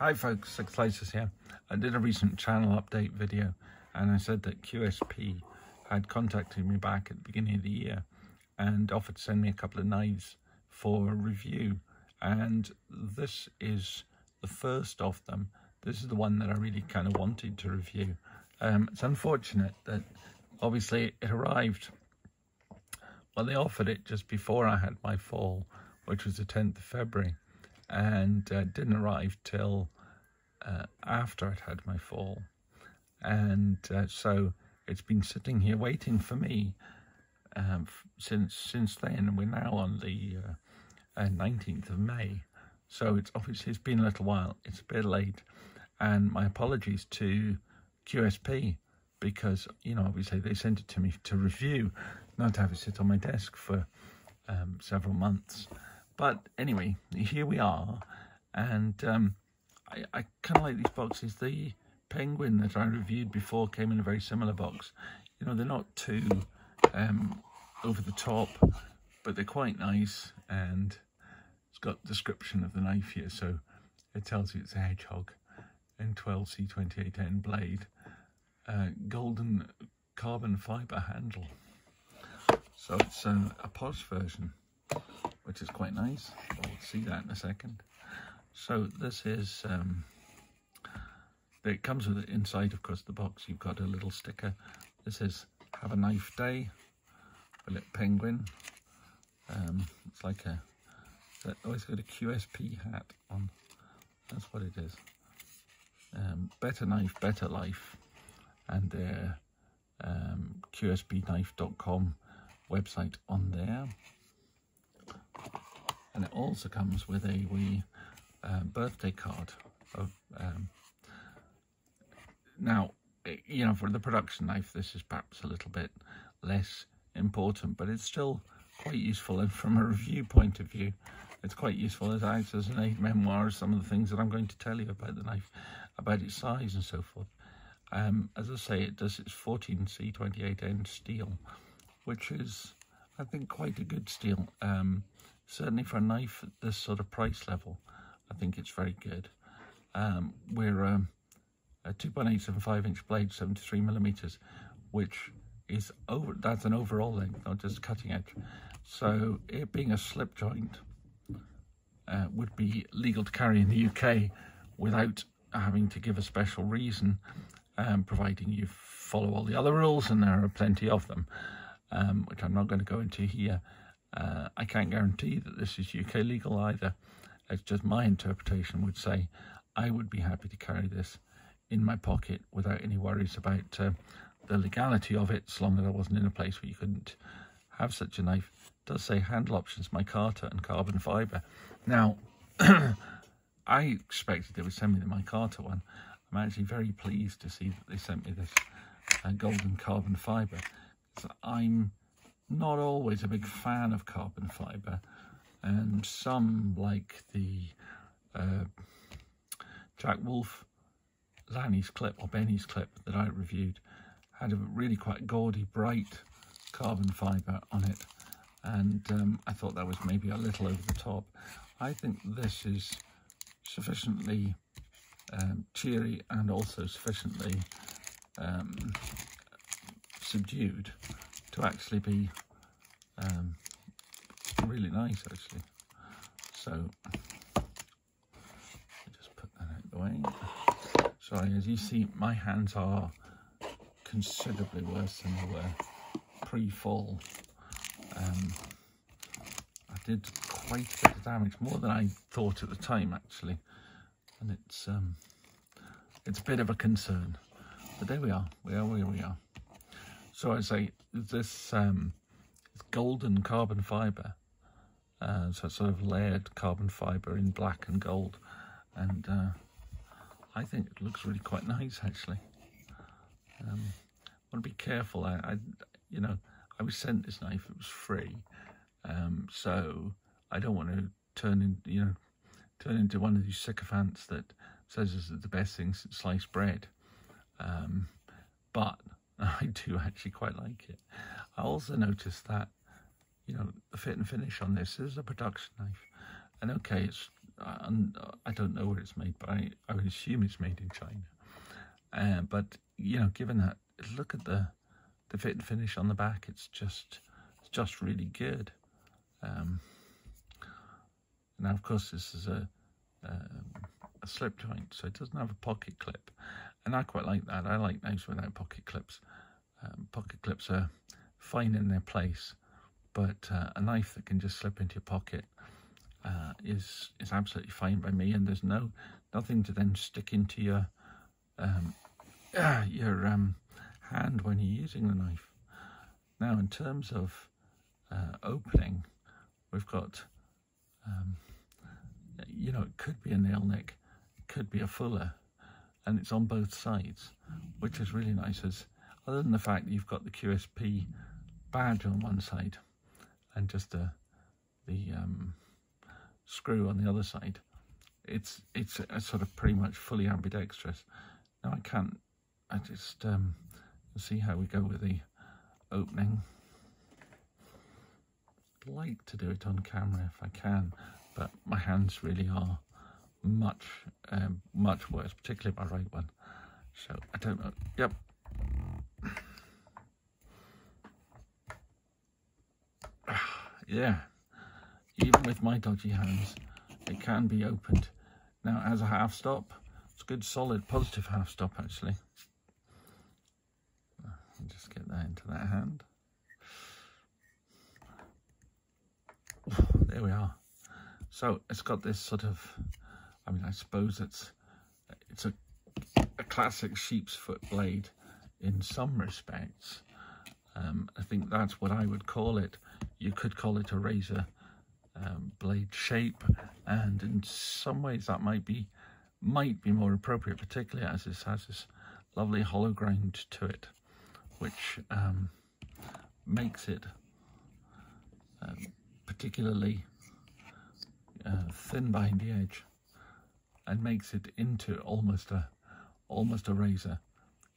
Hi folks, Slick Slicers here. I did a recent channel update video and I said that QSP had contacted me back at the beginning of the year and offered to send me a couple of knives for review and this is the first of them. This is the one that I really kind of wanted to review. Um, it's unfortunate that obviously it arrived, well they offered it just before I had my fall, which was the 10th of February and uh, didn't arrive till uh, after I'd had my fall. And uh, so it's been sitting here waiting for me um, since since then. We're now on the 19th uh, of May. So it's obviously it's been a little while. It's a bit late. And my apologies to QSP because, you know, obviously they sent it to me to review, not to have it sit on my desk for um, several months. But anyway, here we are. And um, I, I kind of like these boxes. The Penguin that I reviewed before came in a very similar box. You know, they're not too um, over the top, but they're quite nice. And it's got description of the knife here. So it tells you it's a Hedgehog N12C28N blade. Uh, golden carbon fibre handle. So it's uh, a posh version which is quite nice. We'll see that in a second. So this is, um, it comes with it inside, of course, the box. You've got a little sticker. This is Have a Knife Day, a little penguin. Um, it's like a, oh, it's got a QSP hat on. That's what it is. Um, better Knife, Better Life. And their um, QSPknife.com website on there and it also comes with a wee uh, birthday card of um, now you know for the production knife this is perhaps a little bit less important but it's still quite useful. And from a review point of view it's quite useful. As acts as an aid memoir some of the things that I'm going to tell you about the knife about its size and so forth. Um, as I say it does its 14C28N steel which is I think quite a good steel. Um, certainly for a knife at this sort of price level, I think it's very good. Um, we're um, a 2.875 inch blade, 73 millimeters, which is over, that's an overall length, not just cutting edge. So it being a slip joint uh, would be legal to carry in the UK without having to give a special reason, um, providing you follow all the other rules, and there are plenty of them, um, which I'm not going to go into here. Uh, I can't guarantee that this is UK legal either. It's just my interpretation would say I would be happy to carry this in my pocket without any worries about uh, the legality of it, as long as I wasn't in a place where you couldn't have such a knife. It does say handle options, micarta and carbon fibre. Now, I expected they would send me the micarta one. I'm actually very pleased to see that they sent me this uh, golden carbon fibre. So I'm not always a big fan of carbon fibre and some like the uh, Jack Wolf Lanny's clip or Benny's clip that I reviewed had a really quite gaudy bright carbon fibre on it and um, I thought that was maybe a little over the top. I think this is sufficiently um, cheery and also sufficiently um, subdued to actually be um, really nice actually. So just put that out the way. Sorry, as you see, my hands are considerably worse than they were pre-fall. Um, I did quite a bit of damage, more than I thought at the time actually, and it's um, it's a bit of a concern. But there we are, we are where we are. So I say this um, golden carbon fibre, uh, so sort of layered carbon fibre in black and gold, and uh, I think it looks really quite nice actually. Um, I want to be careful. I, I, you know, I was sent this knife; it was free, um, so I don't want to turn in, you know, turn into one of these sycophants that says it's the best thing since sliced bread. Um, but do actually quite like it. I also noticed that, you know, the fit and finish on this is a production knife. And okay, it's I don't know where it's made, but I, I would assume it's made in China. Uh, but you know, given that, look at the the fit and finish on the back. It's just it's just really good. Um, now, of course, this is a um, a slip joint, so it doesn't have a pocket clip, and I quite like that. I like knives without pocket clips. Clips are fine in their place, but uh, a knife that can just slip into your pocket uh, is is absolutely fine by me, and there's no nothing to then stick into your um, uh, your um, hand when you're using the knife. Now, in terms of uh, opening, we've got um, you know it could be a nail nick, it could be a fuller, and it's on both sides, which is really nice. As other than the fact that you've got the QSP badge on one side and just the the um, screw on the other side. It's it's a sort of pretty much fully ambidextrous. Now I can't. I just um, see how we go with the opening. I'd like to do it on camera if I can, but my hands really are much um, much worse, particularly my right one. So I don't know. Yep. yeah even with my dodgy hands, it can be opened. Now, as a half stop, it's a good solid positive half stop actually. Just get that into that hand. There we are. So it's got this sort of, I mean, I suppose it's it's a, a classic sheep's foot blade in some respects. Um, I think that's what I would call it. You could call it a razor um, blade shape and in some ways that might be might be more appropriate particularly as this has this lovely hollow grind to it which um, makes it um, particularly uh, thin behind the edge and makes it into almost a almost a razor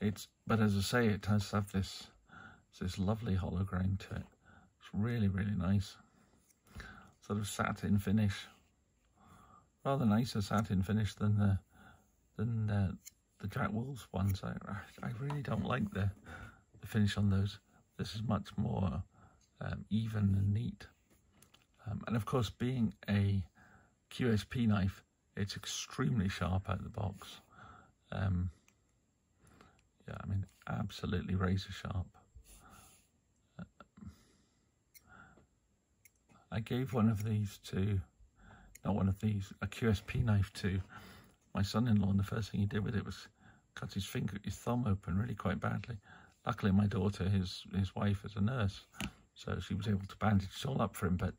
it's but as I say it does have this this lovely hollow grind to it it's really really nice sort of satin finish. Rather nicer satin finish than the than uh, the Jack Wolves ones. I I really don't like the the finish on those. This is much more um, even and neat. Um, and of course, being a QSP knife, it's extremely sharp out of the box. Um, yeah, I mean, absolutely razor sharp. I gave one of these to, not one of these, a QSP knife to my son-in-law, and the first thing he did with it was cut his finger, his thumb open really quite badly. Luckily, my daughter, his his wife, is a nurse, so she was able to bandage it all up for him. But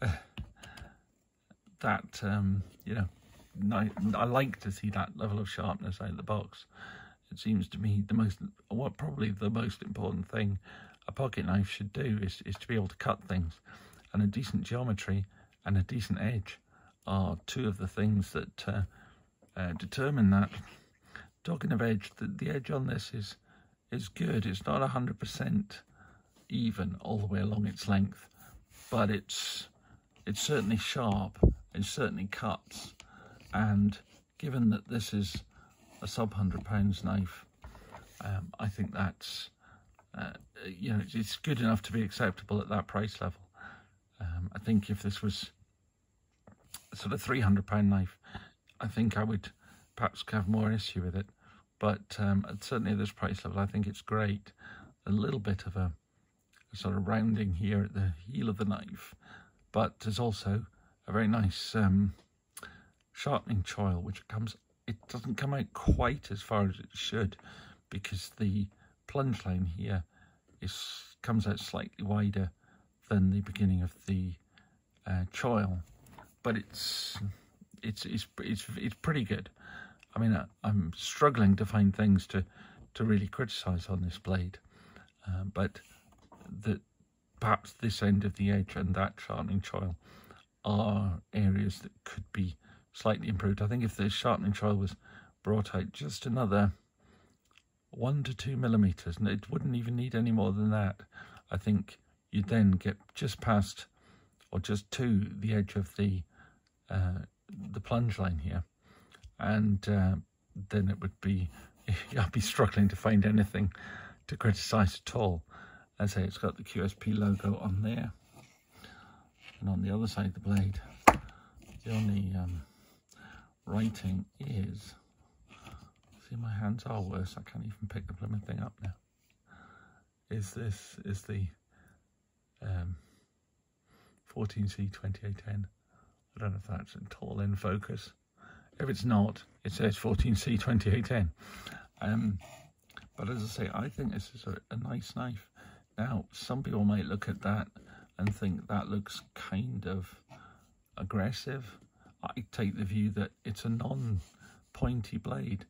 uh, that, um, you know, I, I like to see that level of sharpness out of the box. It seems to me the most, what probably the most important thing a pocket knife should do is, is to be able to cut things and a decent geometry and a decent edge are two of the things that uh, uh, determine that. Talking of edge, the, the edge on this is is good. It's not 100% even all the way along its length, but it's it's certainly sharp. It certainly cuts. And given that this is a sub hundred pounds knife, um, I think that's uh, you know it's good enough to be acceptable at that price level. Um, I think if this was sort of £300 knife, I think I would perhaps have more issue with it. But um, certainly at this price level, I think it's great. A little bit of a, a, sort of rounding here at the heel of the knife, but there's also a very nice um, sharpening choil, which comes, it doesn't come out quite as far as it should because the plunge line here is comes out slightly wider than the beginning of the uh, choil, but it's it's it's it's it's pretty good. I mean, I, am struggling to find things to to really criticise on this blade, um, but that perhaps this end of the edge and that sharpening choil are areas that could be slightly improved. I think if the sharpening choil was brought out just another one to two millimeters, and it wouldn't even need any more than that, I think you'd then get just past or just to the edge of the uh, the plunge line here, and uh, then it would be I'd be struggling to find anything to criticise at all. As I say, it's got the QSP logo on there, and on the other side of the blade, the only um, writing is. See, my hands are worse. I can't even pick the blooming thing up now. Is this is the um, 14C28N? I don't know if that's in tall in focus. If it's not, it says 14C28N. Um, but as I say, I think this is a, a nice knife. Now, some people might look at that and think that looks kind of aggressive. I take the view that it's a non-pointy blade.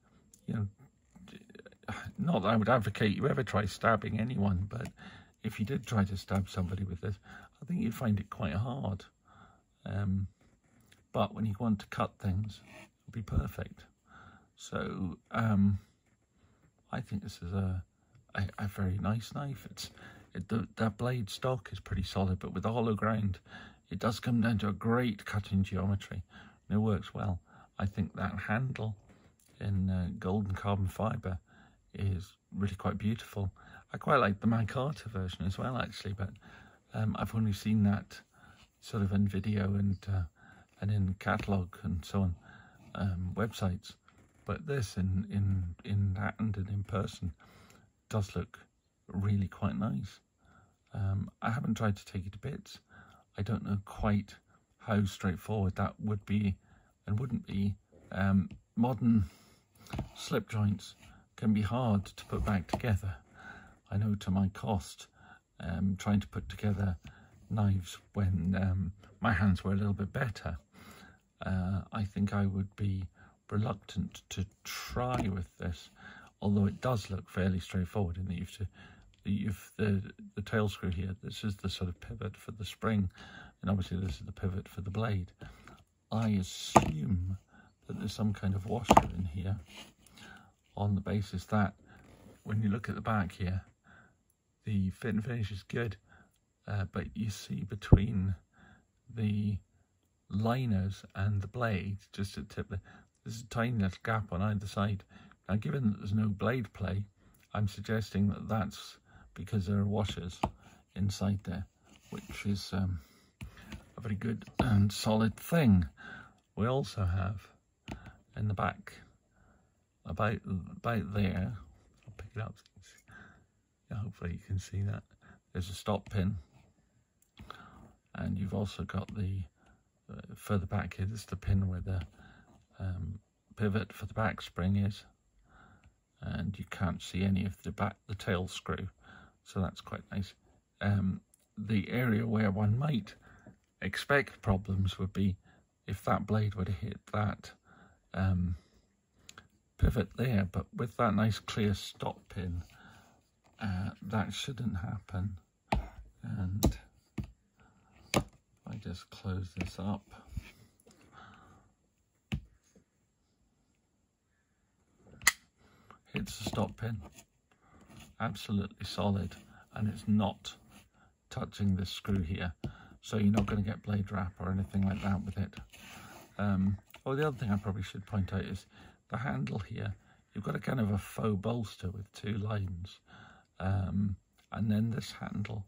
You know, not that I would advocate you ever try stabbing anyone, but if you did try to stab somebody with this, I think you'd find it quite hard. Um, but when you want to cut things, it'll be perfect. So um, I think this is a, a, a very nice knife. It's it, the, that blade stock is pretty solid, but with the hollow ground, it does come down to a great cutting geometry. And it works well. I think that handle in uh, golden carbon fibre is really quite beautiful. I quite like the Micarta version as well, actually, but um, I've only seen that sort of in video and uh, and in catalogue and so on um, websites. But this in in in that and in person does look really quite nice. Um, I haven't tried to take it to bits. I don't know quite how straightforward that would be and wouldn't be. Um, modern slip joints can be hard to put back together. I know to my cost, um, trying to put together knives when um, my hands were a little bit better, uh, I think I would be reluctant to try with this, although it does look fairly straightforward in that you've to you've the the tail screw here. This is the sort of pivot for the spring, and obviously this is the pivot for the blade. I assume that there's some kind of washer in here on the basis that when you look at the back here, the fit and finish is good, uh, but you see between the liners and the blade, just at tip, there's a tiny little gap on either side. Now, given that there's no blade play, I'm suggesting that that's because there are washers inside there, which is um, a very good and solid thing. We also have in the back, about about there, I'll pick it up. Yeah, hopefully you can see that. There's a stop pin, and you've also got the uh, further back here. This is the pin where the um, pivot for the back spring is, and you can't see any of the back the tail screw so that's quite nice. Um, the area where one might expect problems would be if that blade were to hit that um, pivot there, but with that nice clear stop pin, uh, that shouldn't happen. And I just close this up. Hits the stop pin absolutely solid and it's not touching this screw here. So you're not going to get blade rap or anything like that with it. Um, oh the other thing I probably should point out is the handle here. You've got a kind of a faux bolster with two lines. Um, and then this handle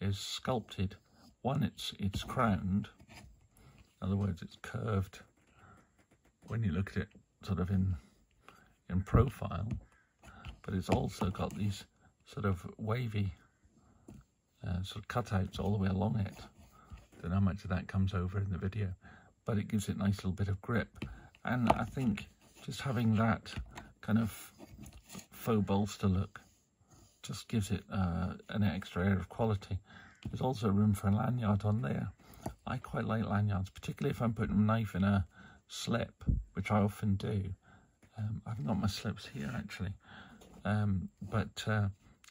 is sculpted. One it's it's crowned. In other words it's curved. When you look at it sort of in in profile but it's also got these sort of wavy uh, sort of cutouts all the way along it. Don't know how much of that comes over in the video, but it gives it a nice little bit of grip. And I think just having that kind of faux bolster look just gives it uh, an extra air of quality. There's also room for a lanyard on there. I quite like lanyards, particularly if I'm putting a knife in a slip, which I often do. Um, I've got my slips here actually, um, but uh,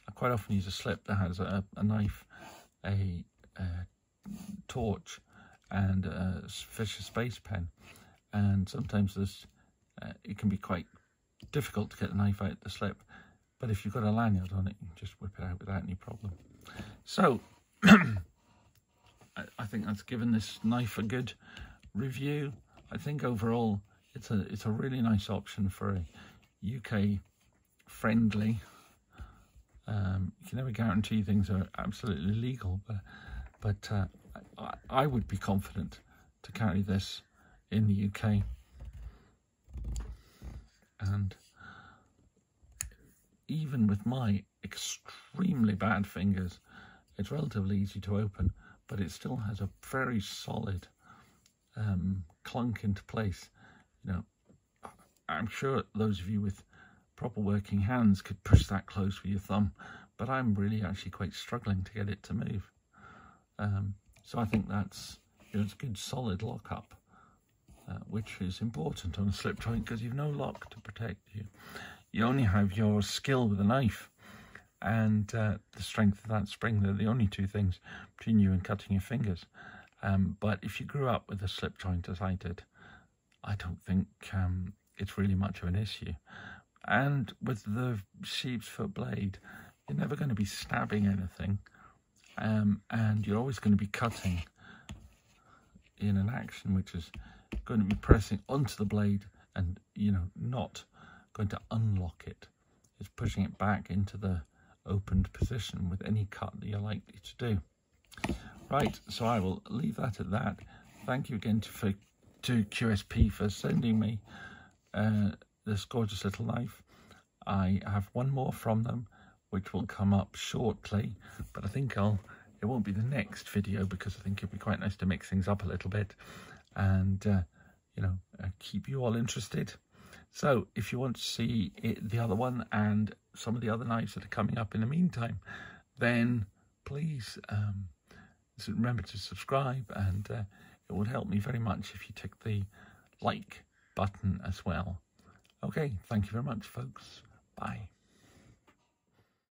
I quite often use a slip that has a, a knife, a, a, torch, and a Fisher Space Pen. And sometimes uh, it can be quite difficult to get the knife out the slip. But if you've got a lanyard on it, you can just whip it out without any problem. So, I, I think that's given this knife a good review. I think overall it's a it's a really nice option for a UK friendly. Um, you can never guarantee things are absolutely legal, but but uh, I, I would be confident to carry this in the UK. And even with my extremely bad fingers, it's relatively easy to open, but it still has a very solid um, clunk into place. You know, I'm sure those of you with proper working hands could push that close with your thumb, but I'm really actually quite struggling to get it to move. Um, so I think that's you know, it's a good solid lockup, uh, which is important on a slip joint because you've no lock to protect you. You only have your skill with a knife and uh, the strength of that spring. They're the only two things between you and cutting your fingers. Um, but if you grew up with a slip joint as I did, I don't think um, it's really much of an issue. And with the sheep's foot blade, you're never going to be stabbing anything. Um, and you're always going to be cutting in an action which is going to be pressing onto the blade and, you know, not going to unlock it. It's pushing it back into the opened position with any cut that you're likely to do. Right, so I will leave that at that. Thank you again to, for, to QSP for sending me uh, this gorgeous little knife. I have one more from them, which will come up shortly, but I think I'll it won't be the next video because I think it'd be quite nice to mix things up a little bit and, uh, you know, uh, keep you all interested. So if you want to see it, the other one and some of the other knives that are coming up in the meantime, then please um, remember to subscribe and uh, it would help me very much if you tick the like button as well. Okay, thank you very much, folks. Bye.